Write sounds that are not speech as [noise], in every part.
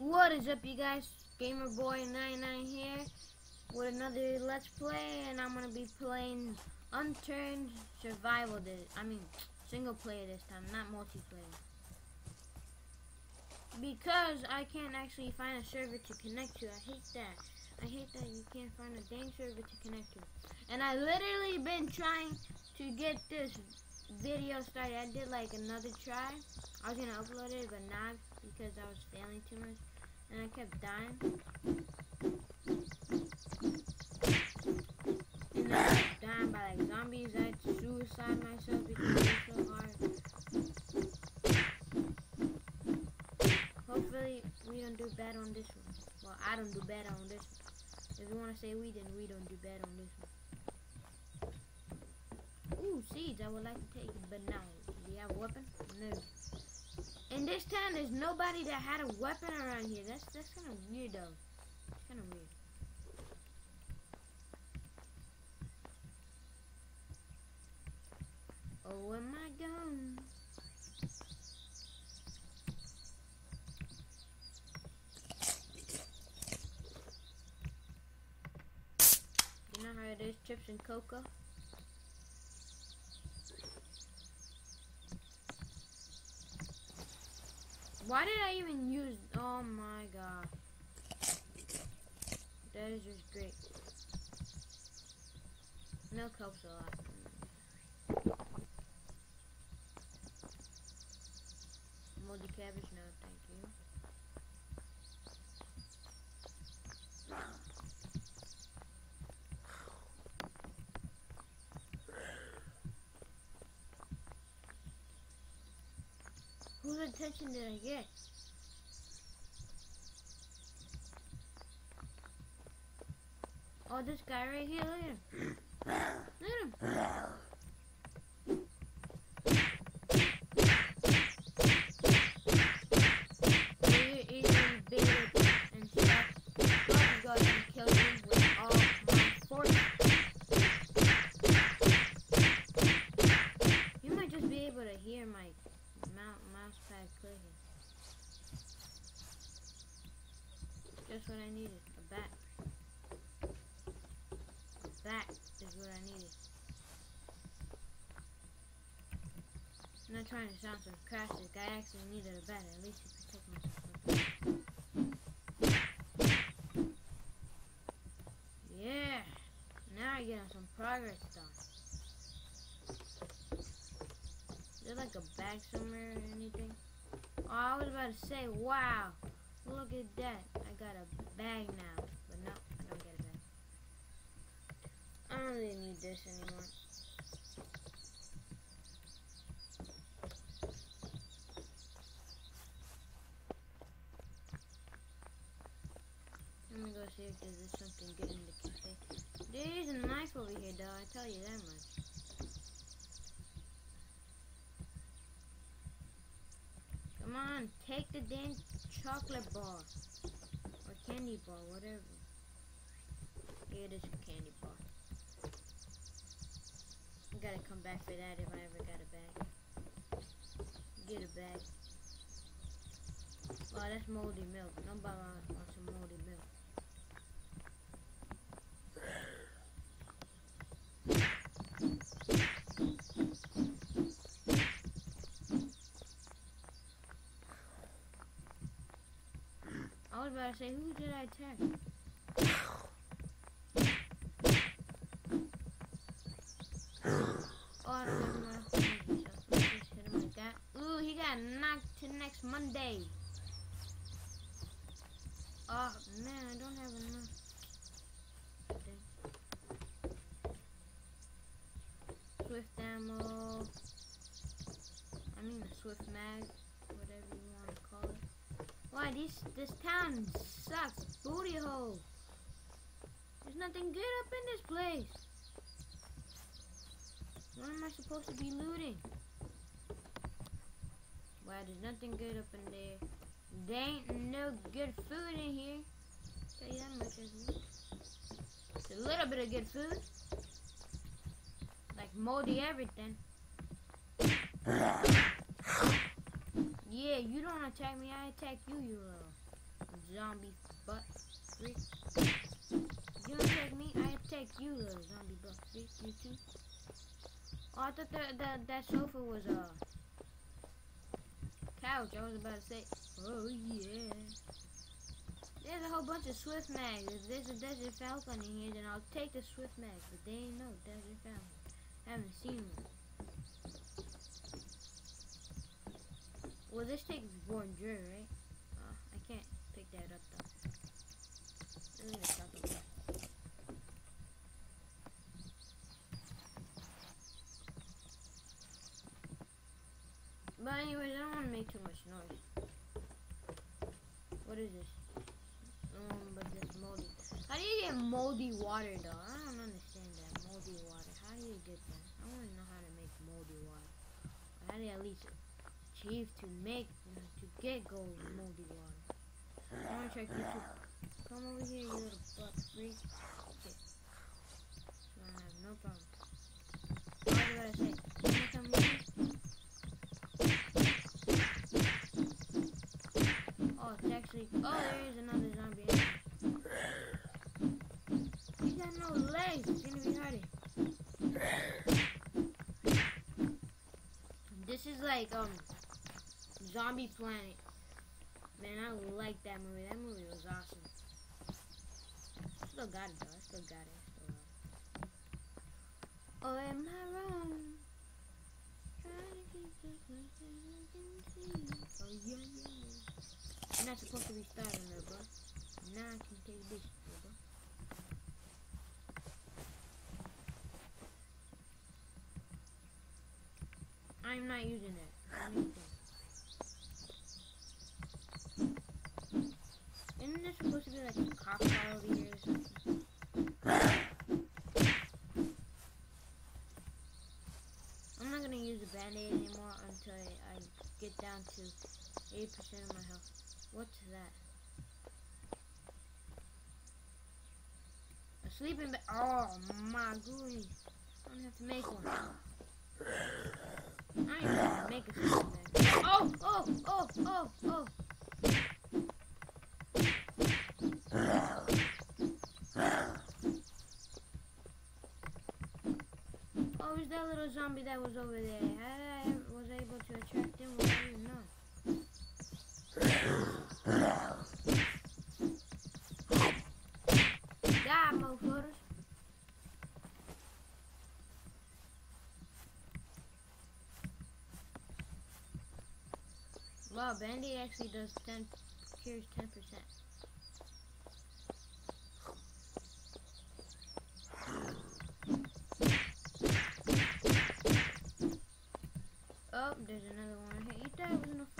What is up, you guys? GamerBoy99 here with another Let's Play, and I'm gonna be playing Unturned Survival. This, I mean, single player this time, not multiplayer. Because I can't actually find a server to connect to. I hate that. I hate that you can't find a dang server to connect to. And I literally been trying to get this video started. I did like another try. I was gonna upload it, but not because I was failing too much. And I kept dying. And I kept dying by like zombies. I suicide myself because it so hard. Hopefully we don't do bad on this one. Well, I don't do bad on this one. If you want to say we, then we don't do bad on this one. Ooh, seeds. I would like to take, but no. Do you have a weapon? No. In this town, there's nobody that had a weapon around here. That's that's kind of weird, though. It's kind of weird. Oh, am I gone? You know how it is, chips and cocoa? Why did I even use, oh my god. That is just great. Milk helps a lot. Moldy cabbage, no thank you. Whose attention did I get? Oh, this guy right here, look at him. Look at him. So you're easily baited and stuff. I'll go ahead and kill you with all my force. You might just be able to hear my mou- mouse pad clicking. Just what I needed. A bat. A bat is what I needed. I'm not trying to sound sarcastic. I actually needed a bat at least to protect myself. Yeah. Now I get some progress done. Is there like a bag somewhere or anything? Oh, I was about to say, wow. Look at that. I got a bag now. But no, I don't get a bag. I don't really need this anymore. Let me go see if there's something good in the cafe. There is a knife over here, though. I tell you that much. Take the damn chocolate bar. Or candy bar, whatever. Here it is a candy bar. I gotta come back for that if I ever got a bag. Get a bag. Oh, that's moldy milk. Nobody wants some moldy milk. I say, who did I attack? Oh. Ooh, he got knocked to next Monday. Oh, man, I don't have enough. Swift ammo. I mean, a swift mag, whatever you want to call it. This, this town sucks. Booty hole. There's nothing good up in this place. What am I supposed to be looting? Why, there's nothing good up in there. There ain't no good food in here. Tell you that much, isn't it? It's a little bit of good food. Like moldy everything. Yeah, uh, you don't attack me, I attack you, you little. zombie butt freak. You attack me, I attack you, little zombie butt freak. You too. Oh, I thought that that, that sofa was a couch. I was about to say, oh yeah. There's a whole bunch of Swift mags. If there's a Desert Falcon in here, then I'll take the Swift mags. But they ain't no Desert Falcon. I haven't seen one. Well, this takes one Drew, right? Uh, I can't pick that up though. Talk about it. But anyways, I don't want to make too much noise. What is this? Um, but this moldy. How do you get moldy water though? I don't understand that moldy water. How do you get that? I want to know how to make moldy water. How do you at least achieve to make to get gold moldy water? I want to check you too. Come over here, you little butt freak. Okay. So I have no problem. What was I say? Can you come here? Oh, it's actually. Oh, there is another zombie. He's got no legs. It's gonna be. This is like um, Zombie Planet. Man, I like that movie. That movie was awesome. Still got it though. I still got it. Still got it. Oh, am I wrong? Trying to keep the person I can see. Oh not supposed to be starving there, bro. Now I can take this, bro. I'm not using it. I'm using it. Isn't there supposed to be like a cop car over here or something? I'm not gonna use the band-aid anymore until I, I get down to 8% of my health. What's that? A sleeping bag. Oh my goodness. I don't have to make one. I have to make a sleeping bag. Oh, oh, oh, oh, oh. Oh, is that little zombie that was over there? How did I was able to attract him? Well, I don't know. Die, motherfuckers. Wow, Bandy actually does 10, cures 10%. Oh, there's another one here. You thought it was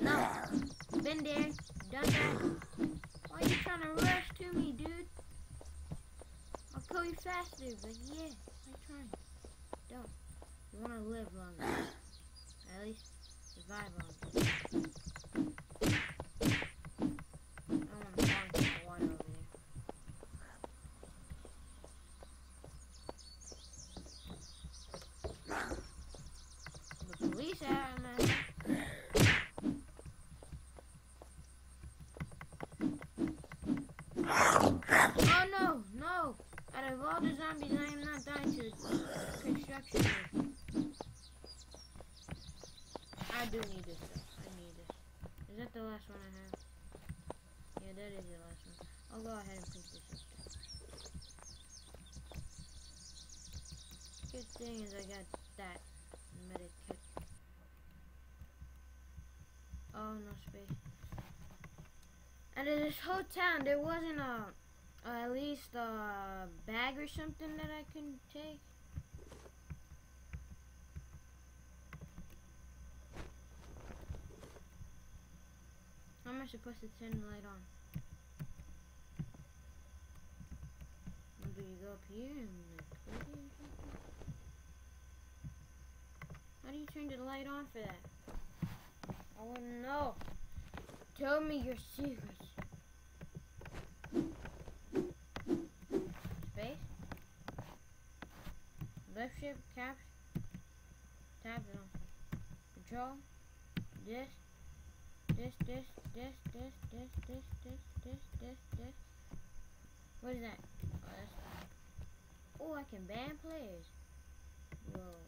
No. Been there. Done that. Why you trying to rush to me, dude? I'll kill you faster. But yeah, I'm trying. Don't. You wanna live longer. At least survive longer. I wanna fall into the water over there. The police are man. Oh no, no! Out of all the zombies, I am not dying to construction. I need this though. I need this. Is that the last one I have? Yeah, that is the last one. I'll go ahead and pick this up. Good thing is I got that medic kit. Oh, no space. And in this whole town, there wasn't a, at least a bag or something that I can take. Am I supposed to turn the light on? Do you go up here and it? How do you turn the light on for that? I wanna know. Tell me your secrets. Space. Left shift, cap. Tab on. Control. This. This. this, this, this, this, this, this, this, this, this. What is that? Oh, that's Oh, I can ban players. Whoa.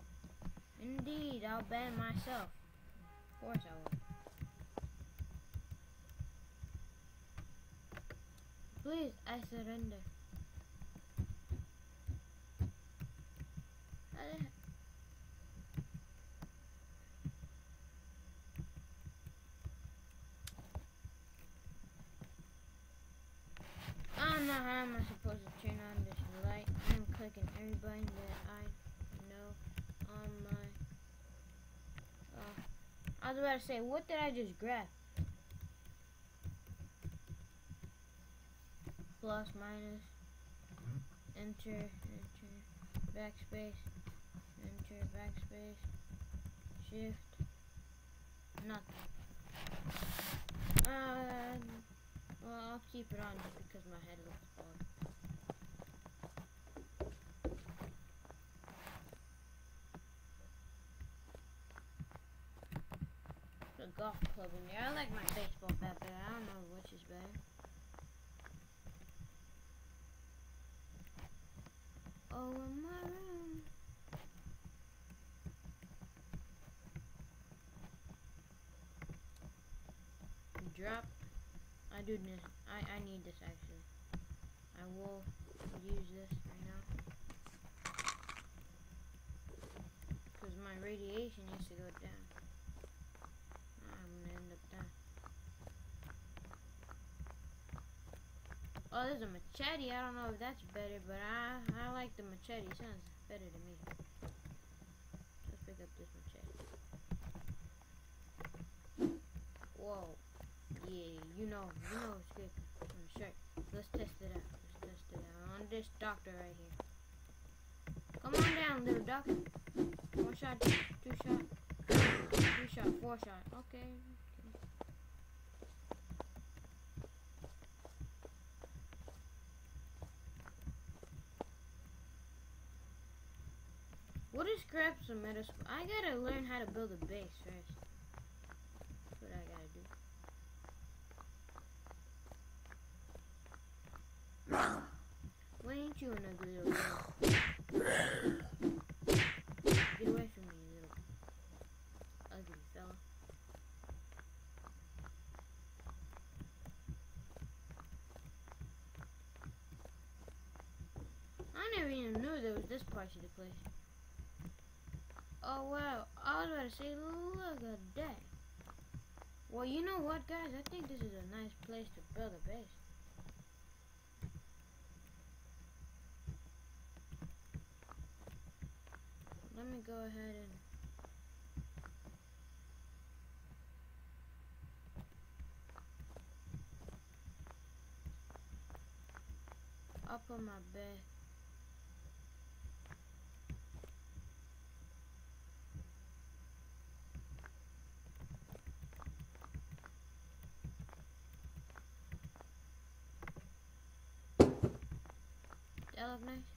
Indeed, I'll ban myself. Of course I will. Please, I surrender. Don't know how am I supposed to turn on this light. I'm clicking every button that I know on my. Uh, I was about to say, what did I just grab? Plus, minus, enter, enter, backspace, enter, backspace, shift, nothing. Uh, well, I'll keep it on just because my head looks bald. The golf club in there. I like my baseball bat better. I don't know which is better. Oh, in my room. Drop. I do need. I I need this actually. I will use this right now because my radiation needs to go down. I'm gonna end up down. Oh, there's a machete. I don't know if that's better, but I I like the machete. Sounds better to me. Let's pick up this machete. Whoa. Yeah, you know, you know it's good the shirt. Let's test it out. Let's test it out on this doctor right here. Come on down, little doctor. One shot, two shot, three shot, four shot. Okay. What is scrap some medicine? I gotta learn how to build a base first. That's what I gotta do. Why ain't you an ugly little girl? [sighs] Get away from me, you little ugly fella. I never even knew there was this part of the place. Oh wow, I was about to say, look at that. Well, you know what, guys? I think this is a nice place to build a base. Me go ahead and up on my bed. That look nice?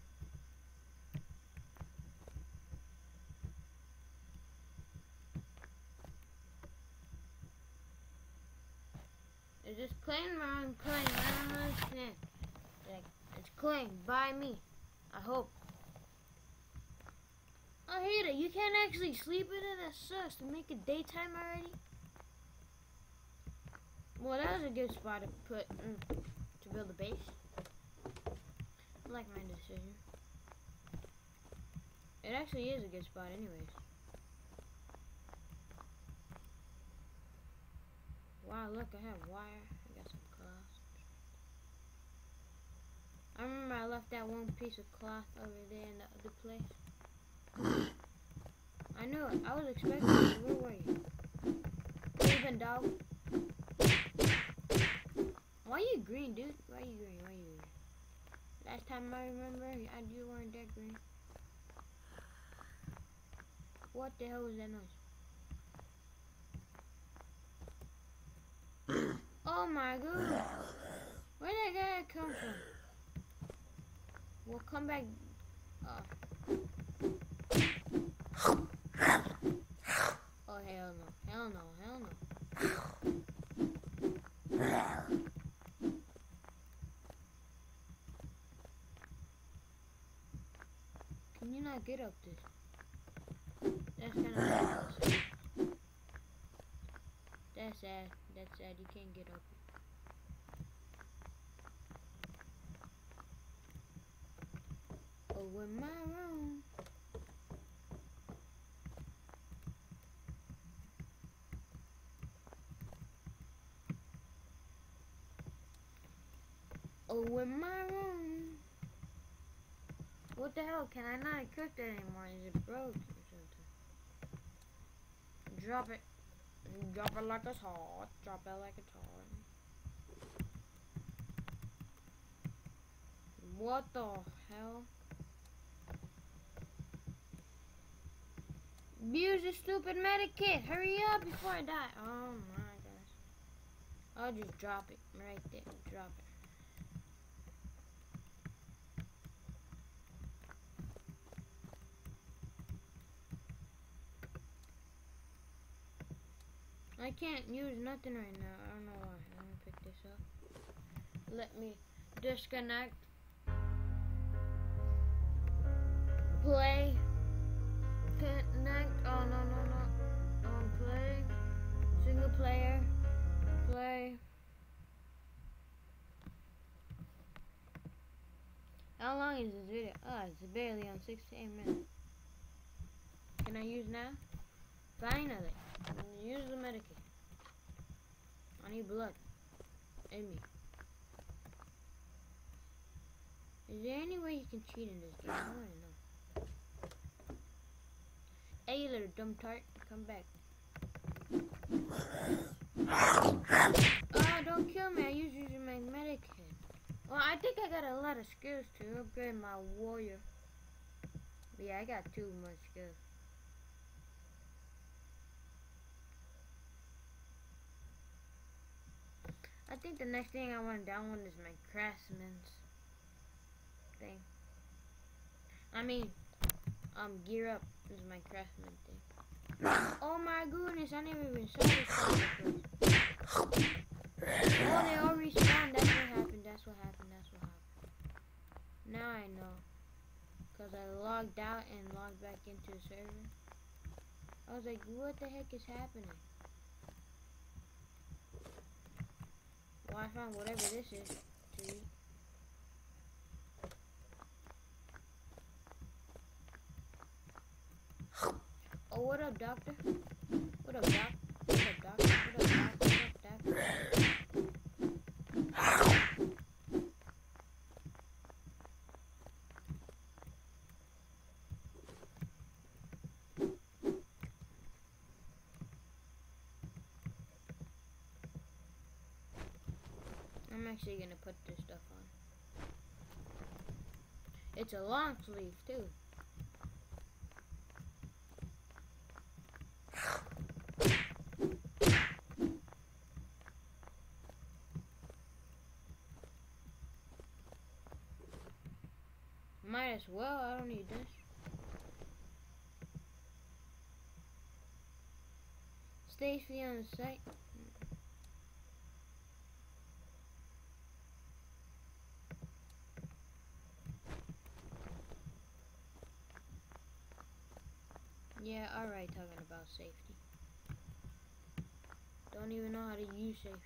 Is this claimed or unclaimed? I don't understand. Like, it's claimed by me. I hope. I hate it. You can't actually sleep in it. That sucks. To make it daytime already. Well, that was a good spot to put mm, to build a base. I like my decision. It actually is a good spot, anyways. Wow, look, I have wire. I got some cloth. I remember I left that one piece of cloth over there in the other place. I know it. I was expecting you. Where were you? Even dog. Why are you green, dude? Why are you green? Why are you green? Last time I remember, I you weren't that green. What the hell was that noise? Oh my god. Where did that come from? We'll come back. Oh. Oh hell no. Hell no. Hell no. Can you not get up this? That's kind of That's sad. That's sad. You can't get up. Oh, in my room. Oh, in my room. What the hell? Can I not equip that anymore? Is it broke or something? Drop it. Drop it like it's hot. Drop it like it's hot. What the hell? Use the stupid medikit. Hurry up before I die. Oh my gosh. I'll just drop it right there. Drop it. I can't use nothing right now. I don't know why. Let me pick this up. Let me disconnect. Play. Connect. Oh, no, no, no. Um, play. Single player. Play. How long is this video? Oh, it's barely on 16 minutes. Can I use now? Finally. Use the medicine. I need blood. In me. Is there any way you can cheat in this game? I want to know. Hey, you little dumb tart. Come back. Oh, don't kill me. I use using medicine. Well, I think I got a lot of skills to upgrade my warrior. Yeah, I got too much skills. Think the next thing I want to download is my Craftsman's thing. I mean, um, Gear Up is my Craftsman thing. [laughs] Oh my goodness, I never even saw this Oh, they all respawned. That's what happened. That's what happened. That's what happened. Now I know. Because I logged out and logged back into the server. I was like, what the heck is happening? Well, I found whatever this is to eat. Oh, what up, doctor? What up, doc? What up, doc? What up, doc? What up, doc? I'm actually gonna put this stuff on. It's a long sleeve too. Might as well, I don't need this. Stacy on the site. Yeah, alright, talking about safety. Don't even know how to use safety.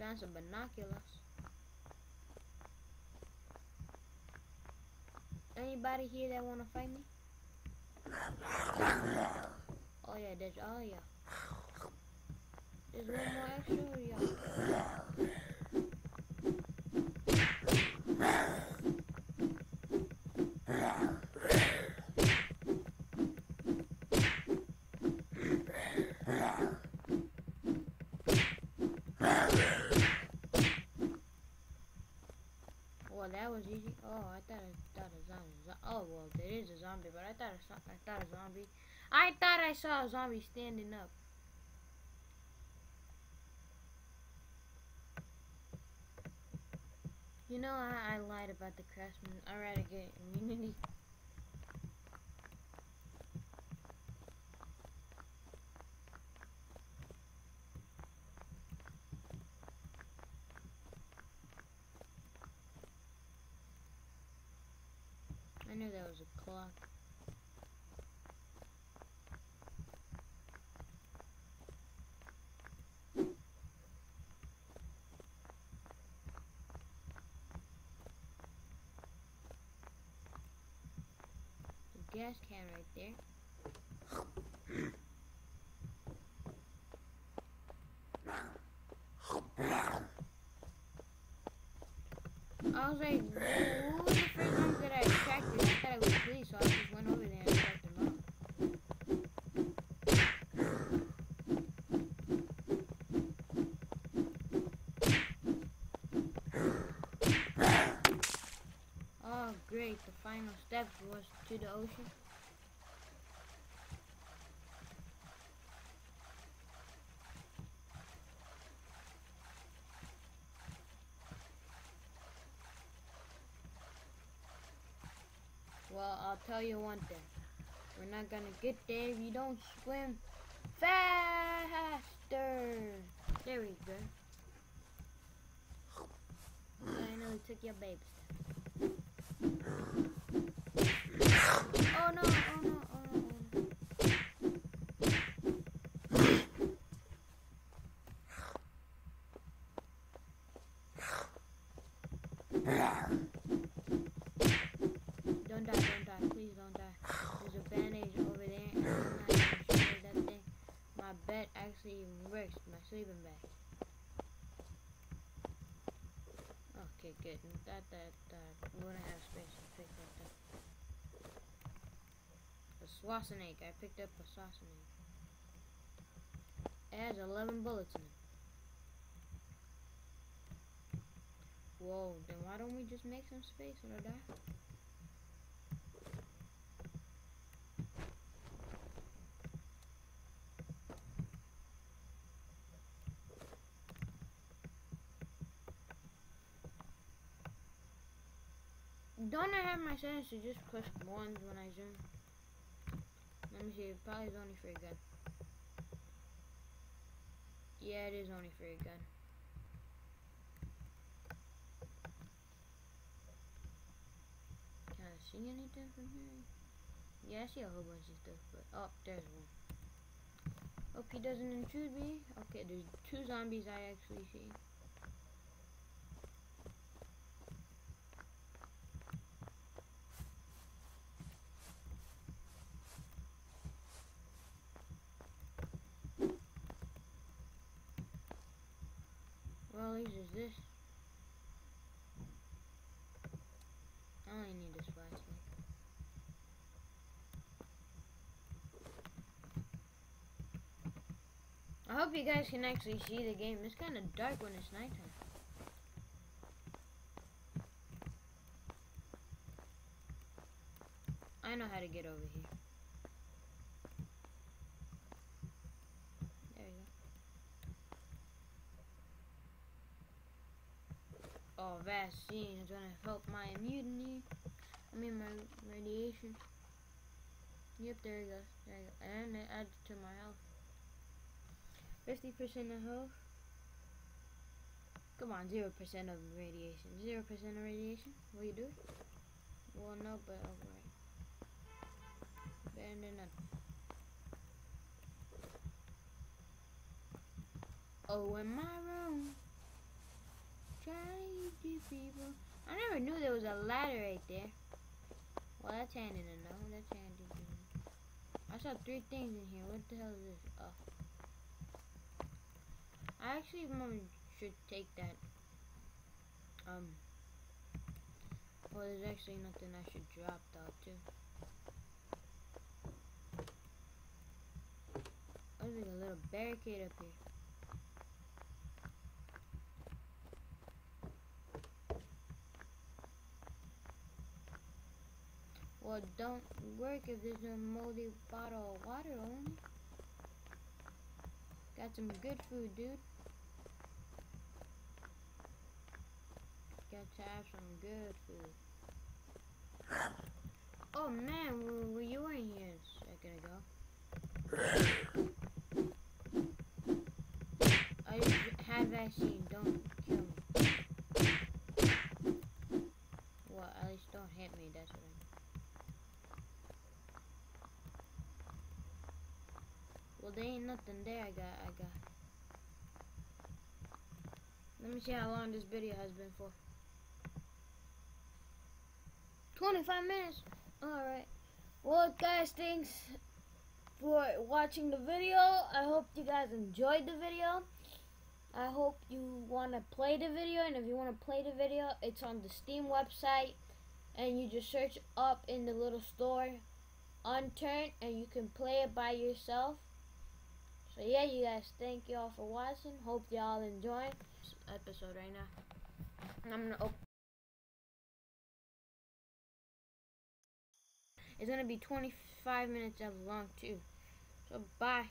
Found some binoculars. Anybody here that wanna fight me? Oh yeah, there's oh yeah. There's one more extra, yeah. Well, that was easy. Oh, I thought I thought a zombie. Oh, well, there is a zombie, but I thought I, I thought a zombie. I thought I saw a zombie standing up. You know, I, I lied about the craftsman. I rather get immunity. I knew that was a clock. Can right there. I was like, who the that I attracted? I thought it was police, so I just went over there and checked out. Oh, great. The final step was the ocean. Well, I'll tell you one thing. We're not gonna get there if you don't swim faster. There we go. I know took your baby. Oh no, oh no, oh no. Don't die, don't die, please don't die. There's a bandage over there, and I'm not sure that thing. My bed actually even works, my sleeping bag. Okay, good. That that that we wouldn't have space to pick that up. I picked up a Swassenegg. It has 11 bullets in it. Whoa, then why don't we just make some space when I die? Don't I have my settings to just push ones when I zoom? Let me see, probably is only for a gun. Yeah, it is only for a gun. Can I see anything from here? Yeah, I see a whole bunch of stuff, but oh, there's one. Hope he doesn't intrude me. Okay, there's two zombies I actually see. Well, at least is this. I only need this flashlight. I hope you guys can actually see the game. It's kind of dark when it's nighttime. I know how to get over here. There you Oh, vaccine is gonna help my immunity. I mean my radiation. Yep, there you go. There you go. And it adds to my health. 50% of health. Come on, 0% of radiation. 0% of radiation? Will you do? Well, no, but alright. Better than none. Oh, in my room. People. I never knew there was a ladder right there. Well, that's handy to know. That's handy to know. I saw three things in here. What the hell is this? Oh. I actually should take that. Um. Well, there's actually nothing I should drop though, too. There's a little barricade up here. Well, don't work if there's a moldy bottle of water only. Got some good food, dude. Got to have some good food. Oh man, well, well, you were in here a second ago. I had vaccine. Don't kill me. Well, at least don't hit me. That's what I mean. There ain't nothing there. I got. I got. Let me see how long this video has been for. 25 minutes. Alright. Well, guys, thanks for watching the video. I hope you guys enjoyed the video. I hope you want to play the video. And if you want to play the video, it's on the Steam website. And you just search up in the little store Unturned. And you can play it by yourself. So yeah, you guys, thank y'all for watching. Hope y'all enjoying this episode right now. I'm gonna open. It's gonna be 25 minutes of long too. So bye.